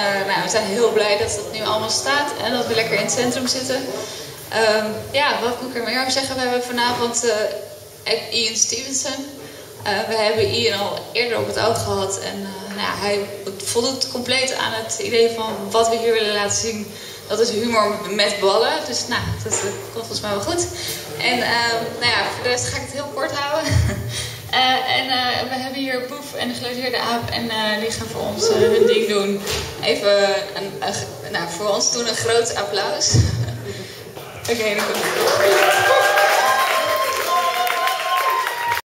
nou, we zijn heel blij dat het nu allemaal staat en dat we lekker in het centrum zitten. Ehm, ja, wat moet ik er meer over zeggen? We hebben vanavond Ian Stevenson. we hebben Ian al eerder op het oog gehad en nou, hij voldoet compleet aan het idee van wat we hier willen laten zien dat is humor met ballen. Dus nou, dat, komt volgens mij wel goed. En uh, nou ja, voor de rest ga ik het heel kort houden. En we hebben hier Boef en de geloteerde aap. En die gaan voor ons hun ding doen. Even een, nou, voor ons doen een groot applaus. Oké, okay, dan komt het.